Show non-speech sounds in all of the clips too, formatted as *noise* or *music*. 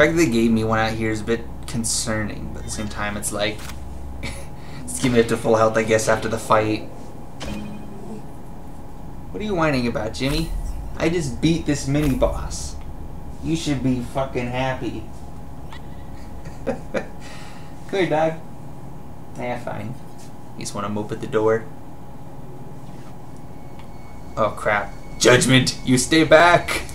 fact that they gave me one out here is a bit concerning, but at the same time, it's like *laughs* it's giving it to full health, I guess, after the fight. What are you whining about, Jimmy? I just beat this mini boss. You should be fucking happy. *laughs* Here, dog. Yeah, fine. You just want to mope at the door. Oh crap. Judgment, you stay back!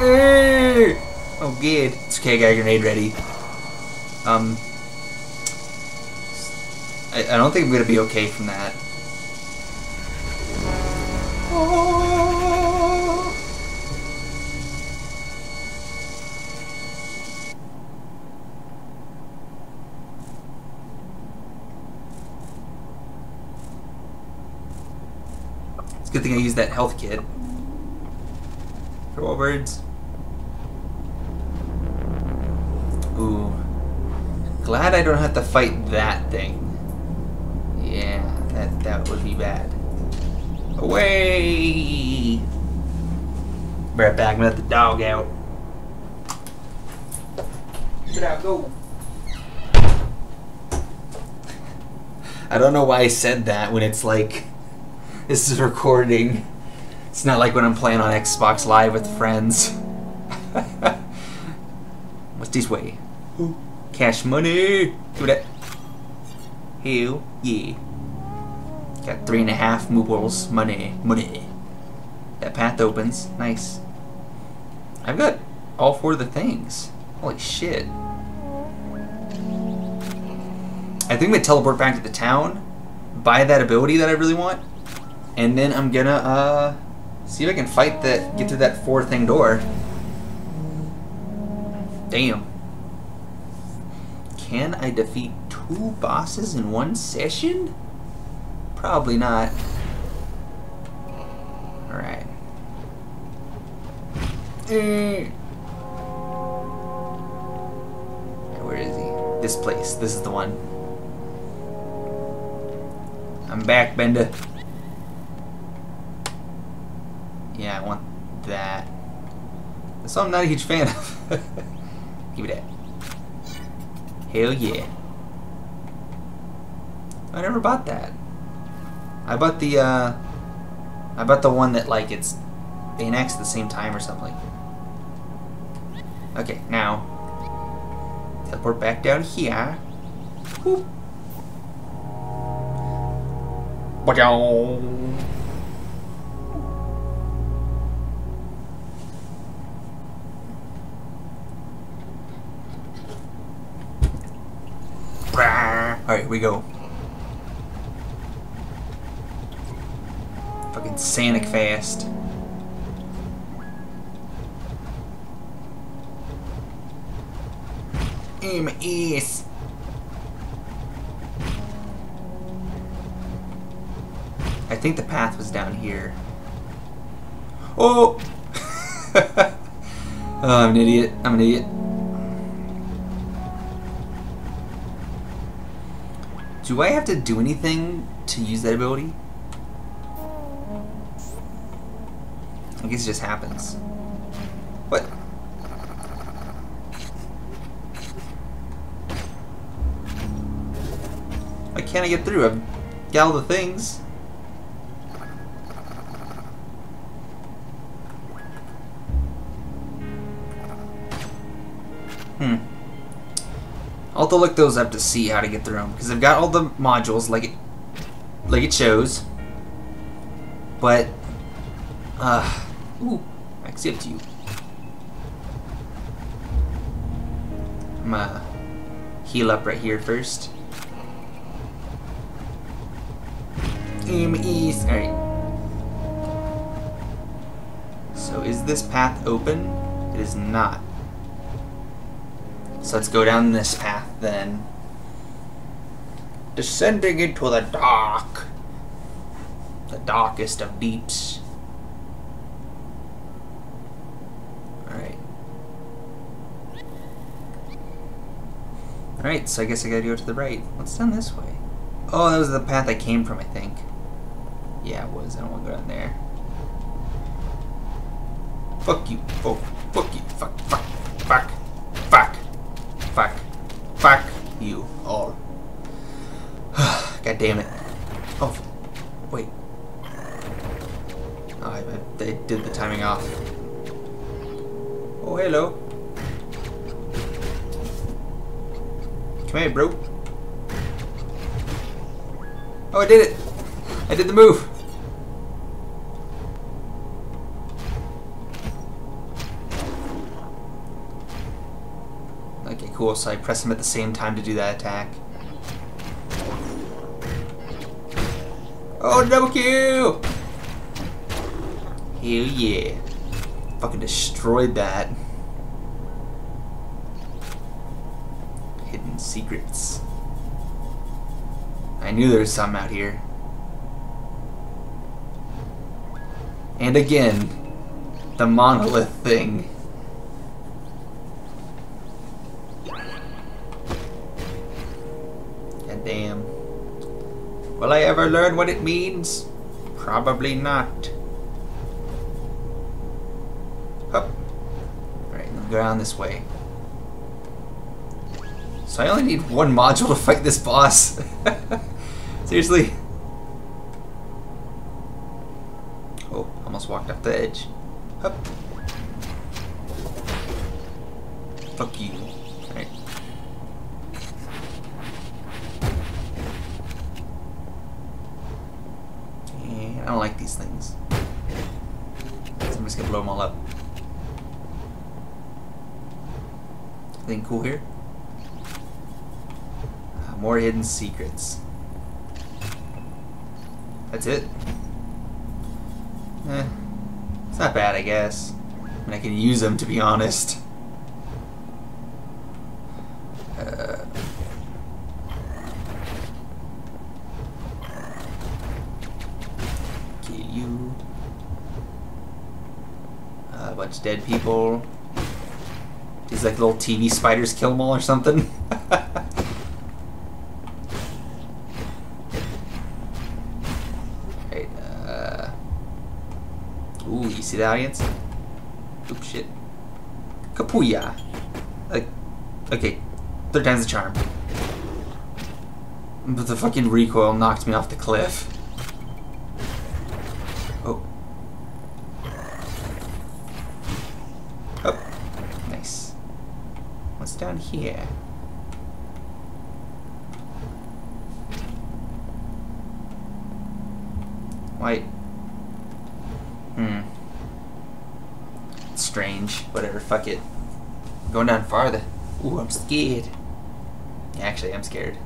Eh. Oh good. It's okay, I got a grenade ready. Um I, I don't think I'm gonna be okay from that. Good thing I used that health kit. For all birds. Ooh. Glad I don't have to fight that thing. Yeah, that that would be bad. Away! Right back, I'm gonna let the dog out. Get out, go! I don't know why I said that when it's like this is recording. It's not like when I'm playing on Xbox Live with friends. *laughs* What's this way? Cash money! Do that. Hell yeah. Got three and a half moobles. Money. Money. That path opens. Nice. I've got all four of the things. Holy shit. I think I'm gonna teleport back to the town, buy that ability that I really want, and then I'm gonna uh see if I can fight that get through that four thing door. Damn. Can I defeat two bosses in one session? Probably not. Alright. Eh. Where is he? This place. This is the one. I'm back, Bender. Yeah, I want that. That's what I'm not a huge fan of. *laughs* Give me that. Hell yeah. I never bought that. I bought the, uh... I bought the one that, like, it's and X at the same time or something. Okay, now... Teleport back down here. Whoop. Ba-dow. Alright, we go. Fucking Sonic fast. Aim ace. I think the path was down here. Oh! *laughs* oh, I'm an idiot. I'm an idiot. Do I have to do anything to use that ability? I guess it just happens. What? Why can't I get through? I've got all the things. Hmm. I'll have to look those up to see how to get through them because I've got all the modules like it, like it shows. But, uh, ooh, I accept you. I'm gonna heal up right here first. Aim east. All right. So is this path open? It is not. So let's go down this path then. Descending into the dark. The darkest of deeps. Alright. Alright, so I guess I gotta go to the right. What's down this way? Oh, that was the path I came from, I think. Yeah, it was. I don't want to go down there. Fuck you. Oh, fuck you. fuck, fuck, fuck, fuck, fuck, fuck you all. *sighs* God damn it. Oh, wait. Oh, I, they did the timing off. Oh, hello. Come here, bro. Oh, I did it! I did the move! Cool. So I press him at the same time to do that attack. Oh, double kill! Hell yeah. Fucking destroyed that. Hidden secrets. I knew there was some out here. And again, the monolith thing. Will I ever learn what it means? Probably not. Up. Alright, let me go down this way. So I only need one module to fight this boss. *laughs* Seriously? Oh, almost walked off the edge. Up. Fuck you. Alright. And I don't like these things. So I'm just gonna blow them all up. Anything cool here? Uh, more hidden secrets. That's it? Eh. It's not bad, I guess. I mean, I can use them, to be honest. Uh, kill you. Uh, a bunch of dead people. These like little TV spiders kill them all or something. *laughs* right, uh... Ooh, you see the audience? Oop, shit. Kapuya! Like, okay, third time's the charm. But the fucking recoil knocked me off the cliff. What's down here? White. Hmm. Strange. Whatever, fuck it. Going down farther. Ooh, I'm scared. Actually, I'm scared.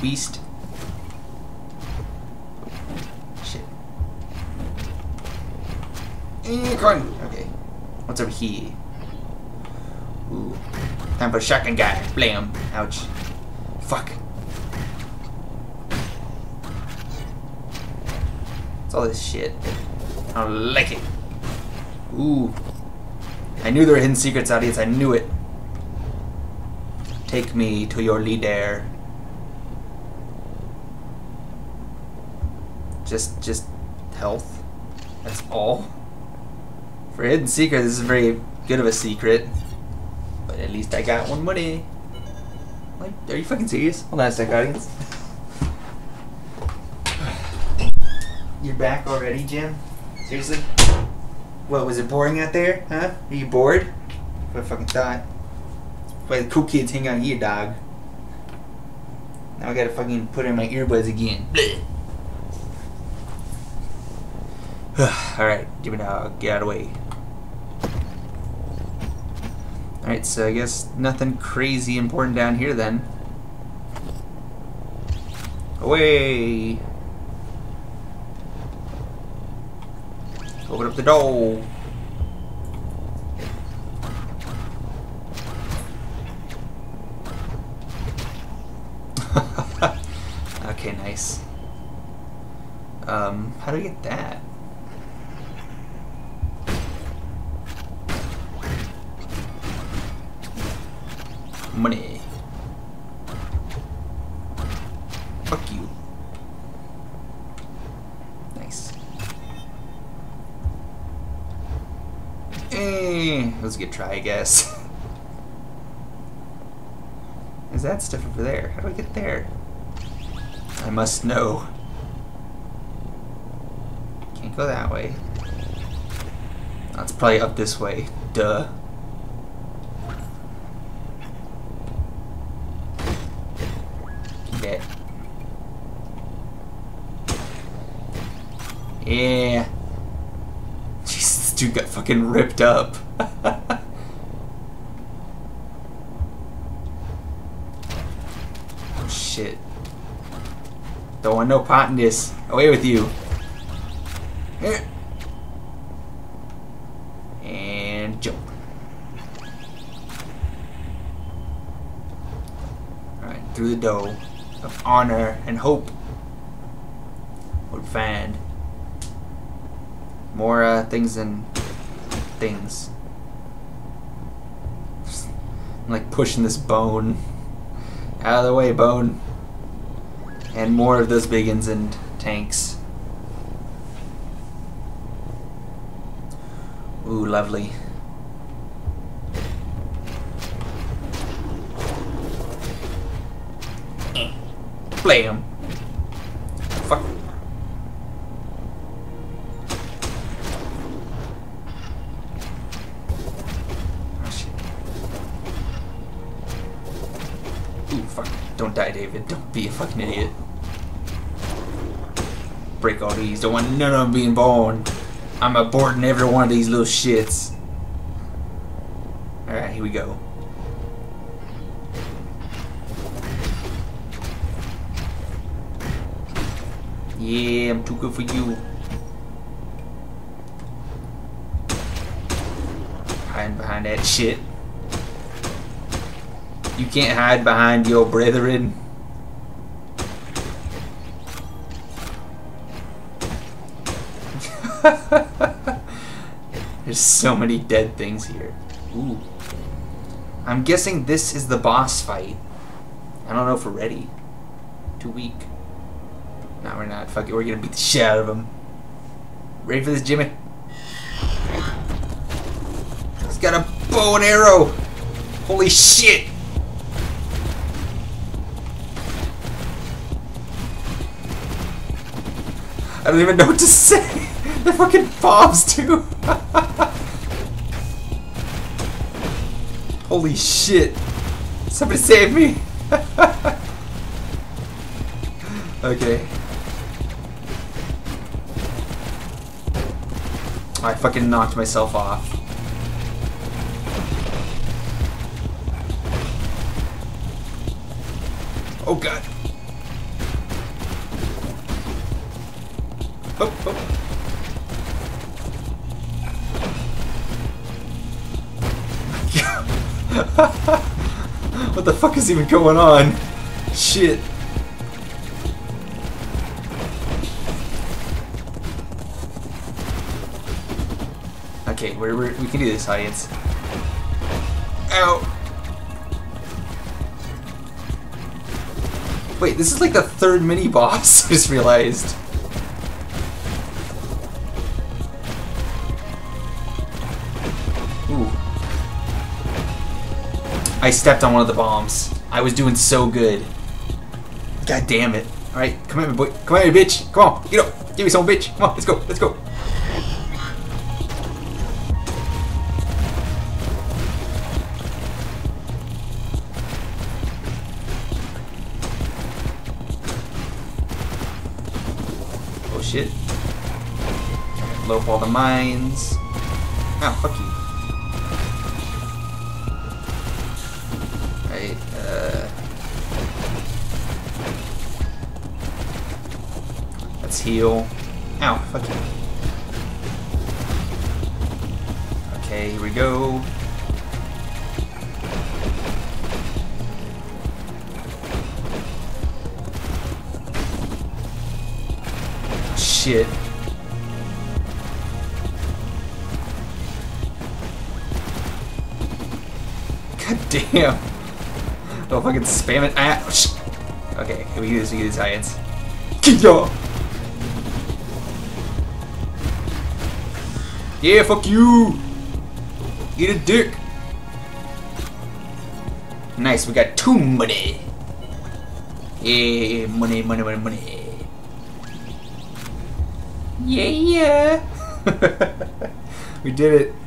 Beast. Shit. Eh. Okay. What's over here? Ooh. Time for shotgun guy. Blam. Ouch. Fuck. It's all this shit? I don't like it. Ooh. I knew there were hidden secrets, audience. I knew it. Take me to your leader. Just, just health. That's all. For hidden secret, this is very good of a secret. But at least I got one money. Like, are you fucking serious? Hold on a sec, audience. You're back already, Jim? Seriously? What, was it boring out there? Huh? Are you bored? What fucking thought. Why the cool kids hang out here, dog. Now I gotta fucking put in my earbuds again. *sighs* Alright, give me get out of the way. Alright, so I guess nothing crazy important down here then. Away! Open up the door! *laughs* okay, nice. Um, how do I get that? Money. Fuck you. Nice. Eh, that was a good try, I guess. *laughs* Is that stuff over there? How do I get there? I must know. Can't go that way. That's probably up this way. Duh. Yeah. Yeah. Jesus, dude got fucking ripped up. *laughs* oh shit. Don't want no pot in this. Away with you. Here. And jump. Alright, through the door of honor and hope. We'll find more uh, things than things. I'm like pushing this bone. Out of the way, bone. And more of those biggins and tanks. Ooh, lovely. Blam. Fuck. Don't die, David. Don't be a fucking idiot. Break all these. Don't want none of them being born. I'm aborting every one of these little shits. Alright, here we go. Yeah, I'm too good for you. Hiding behind that shit. You can't hide behind your brethren. *laughs* There's so many dead things here. Ooh. I'm guessing this is the boss fight. I don't know if we're ready. Too weak. No, we're not. Fuck it, we're gonna beat the shit out of him. Ready for this, Jimmy? He's got a bow and arrow! Holy shit! I don't even know what to say. *laughs* They're fucking bombs too. *laughs* Holy shit. Somebody save me. *laughs* okay. I fucking knocked myself off. Oh god. *laughs* What the fuck is even going on? Shit. Okay, we're, we're, we can do this, audience. Ow! Wait, this is like the third mini boss, *laughs* I just realized. I stepped on one of the bombs. I was doing so good. God damn it. Alright, come at me, boy. Come at me, bitch. Come on, get up. Give me some, bitch. Come on, let's go, let's go. Oh shit. Blow up all the mines. Oh, fuck you. Let's heal. Ow, fuck you. Okay, here we go. shit. God damn. Don't fucking spam it. Ah, okay, we use we science. Kill Yeah, fuck you. Eat a dick. Nice, we got two money. Yeah, money, money, money, money. Yeah, yeah. *laughs* we did it.